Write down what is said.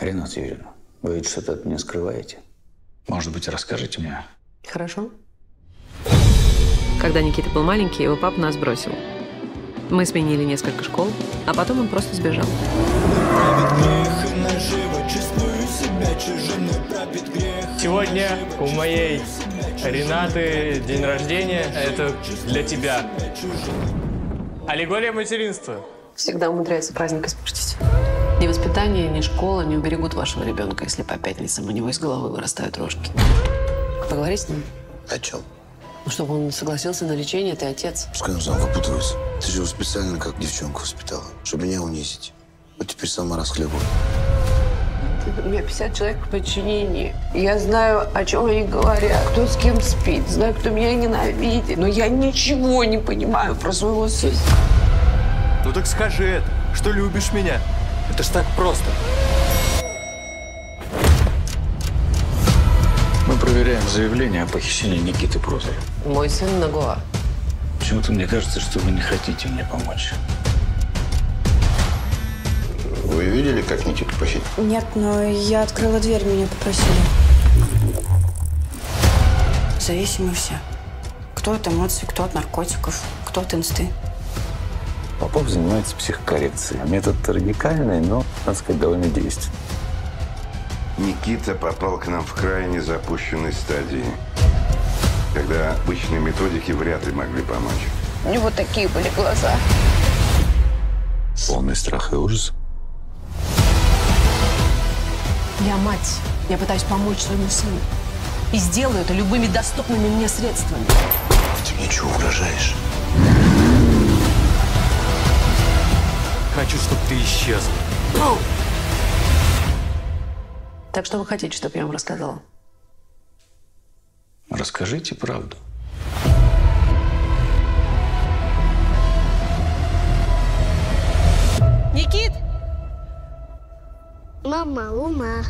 Ренат Юрьевна, вы ведь что-то от меня скрываете? Может быть, расскажете мне? Хорошо. Когда Никита был маленький, его папа нас бросил. Мы сменили несколько школ, а потом он просто сбежал. Сегодня у моей Ренаты день рождения. Это для тебя. Аллегория материнства. Всегда умудряется праздник испортить. Ни воспитание, ни школа не уберегут вашего ребенка, если по пятницам у него из головы вырастают рожки. Поговори с ним. О чем? Ну, чтобы он согласился на лечение, ты отец. Пускай он сам выпутывается. Ты же его специально как девчонку воспитала, чтобы меня унизить. Вот теперь сама расхлебывай. У меня 50 человек в подчинении. Я знаю, о чем они говорят, кто с кем спит, знаю, кто меня ненавидит. Но я ничего не понимаю про своего сына. Ну так скажи это, что любишь меня. Это ж так просто. Мы проверяем заявление о похищении Никиты Прозоря. Мой сын на Гоа. Почему-то мне кажется, что вы не хотите мне помочь. Вы видели, как Никиту похитили? Нет, но я открыла дверь, меня попросили. Зависимы все. Кто от эмоций, кто от наркотиков, кто от инсты. Попов занимается психокоррекцией. Метод радикальный, но, надо сказать, довольно действенный. Никита попал к нам в крайне запущенной стадии, когда обычные методики вряд ли могли помочь. У него такие были глаза. Полный страх и ужас. Я мать. Я пытаюсь помочь своему сыну. И сделаю это любыми доступными мне средствами. Ты мне чего угрожаешь? Хочу, чтобы ты исчез. Так что вы хотите, чтобы я вам рассказала? Расскажите правду. Никит! Мама, ума.